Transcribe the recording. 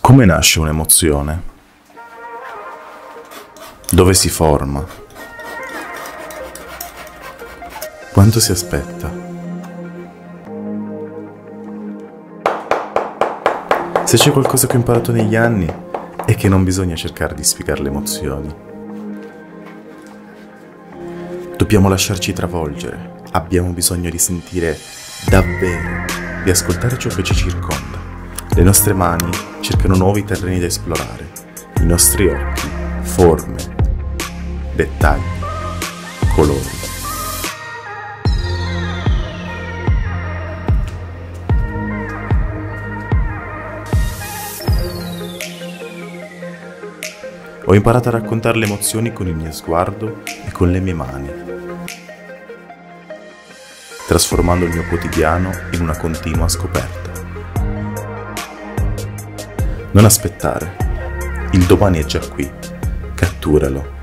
Come nasce un'emozione? Dove si forma? Quanto si aspetta? Se c'è qualcosa che ho imparato negli anni è che non bisogna cercare di spiegare le emozioni. Dobbiamo lasciarci travolgere, abbiamo bisogno di sentire davvero, di ascoltare ciò che ci circonda. Le nostre mani cercano nuovi terreni da esplorare, i nostri occhi, forme, dettagli, colori. Ho imparato a raccontare le emozioni con il mio sguardo e con le mie mani, trasformando il mio quotidiano in una continua scoperta. Non aspettare, il domani è già qui, catturalo